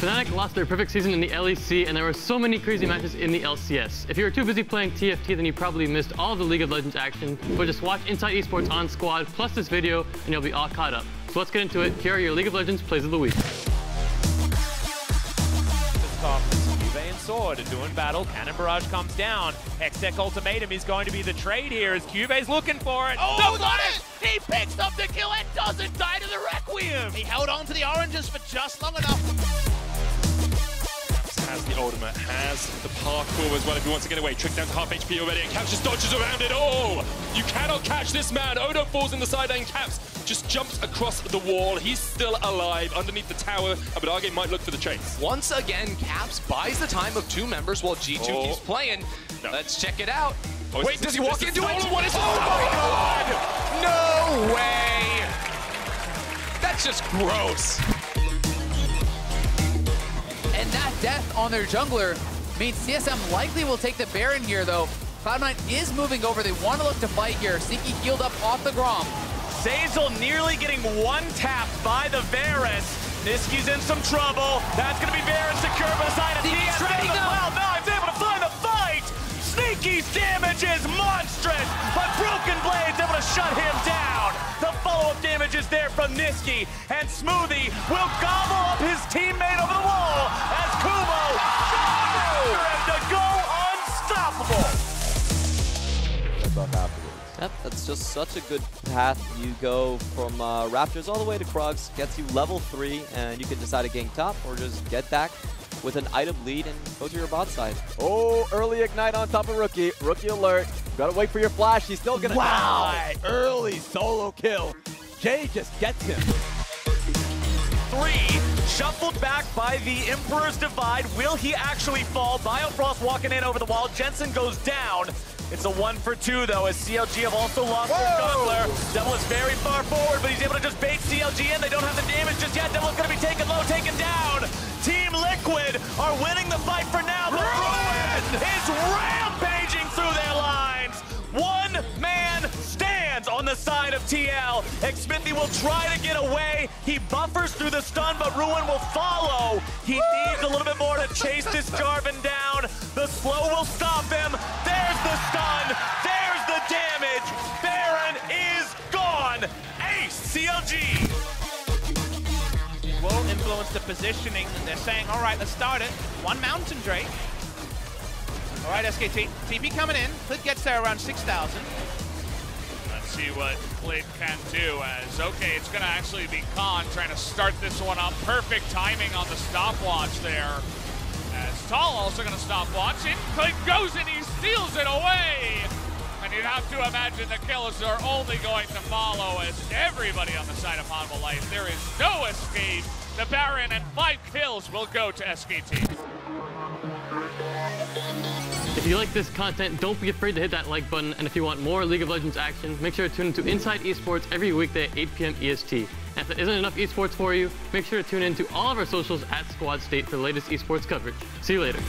Fnatic lost their perfect season in the LEC, and there were so many crazy matches in the LCS. If you were too busy playing TFT, then you probably missed all the League of Legends action. But just watch Inside Esports on Squad, plus this video, and you'll be all caught up. So let's get into it. Here are your League of Legends plays of the week. CuVee and Sword are doing battle. Cannon Barrage comes down. Hextech Ultimatum is going to be the trade here as CuVee's looking for it. Oh, the got flash! it! He picks up the kill and doesn't die to the Requiem! He held on to the oranges for just long enough. Has the ultimate, has the parkour as well if he wants to get away. Trick down to half HP already, and Caps just dodges around it all. You cannot catch this man. Odo falls in the side lane. Caps just jumps across the wall. He's still alive underneath the tower, but Argame might look for the chase. Once again, Caps buys the time of two members while G2 Oh. keeps playing. No. Let's check it out. Oh, Wait, does he walk into it? What is- oh my god! No way! That's just gross. And that death on their jungler means TSM likely will take the Baron here, though. Cloud9 is moving over. They want to look to fight here. Siki healed up off the Grom. Zeyzal nearly getting one tap by the Varus. Nisqy's in some trouble. That's going to be Varus secure by the side of He's TSM. Follow-up is there from Nisqy, and Smoothie will gobble up his teammate over the wall as Kumo charges him to go unstoppable. Yep, that's just such a good path. You go from uh, Raptors all the way to Krugs, gets you level 3, and you can decide to gank top or just get back with an item lead and go to your bot side. Oh, early ignite on top of Rookie. Rookie alert. Gotta wait for your flash. He's still gonna die. Early solo kill. Jay just gets him. three, shuffled back by the Emperor's Divide. Will he actually fall? Biofrost walking in over the wall. Jensen goes down. It's a one for two, though, as CLG have also lost their jungler. Devil is very far forward, but he's able to just bait CLG in. They don't have the damage just yet. Devil's going to be taken low, taken down. Team Liquid are winning the fight for now, but Ruin is rampaging on the side of TL. Xmithy will try to get away. He buffers through the stun, but Ruin will follow. He needs a little bit more to chase this Jarvan down. The slow will stop him. There's the stun. There's the damage. Baron is gone. Ace CLG. Will influence the positioning, they're saying, all right, let's start it. One Mountain Drake. All right, SKT. TP coming in. Clid gets there around 6,000. See what Blade can do as, okay, it's going to actually be Khan trying to start this one up. Perfect timing on the stopwatch there. As Tall also going to stopwatch. In goes and he steals it away. And you'd have to imagine the kills are only going to follow as everybody on the side of Hanwha Life. There is no escape. The Baron and five kills will go to SKT. If you like this content, don't be afraid to hit that like button. And if you want more League of Legends action, make sure to tune into Inside Esports every weekday at 8 p.m. EST. And if that isn't enough esports for you, make sure to tune in to all of our socials at Squad State for the latest esports coverage. See you later.